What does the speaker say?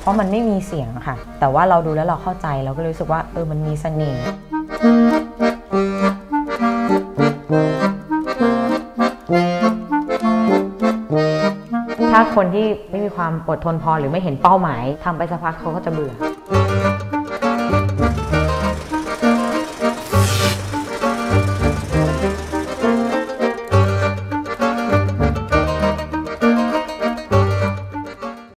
เพราะมันไม่มีเสียงค่ะ แต่ว่าเราดูแล้วเราเข้าใจเราก็รู้สึกว่าเออมันมีเสน่ห์ถ้าคนที่ไม่มีความอดทนพอหรือไม่เห็นเป้าหมายทำไปสักพักเขาก็จะเบื่อ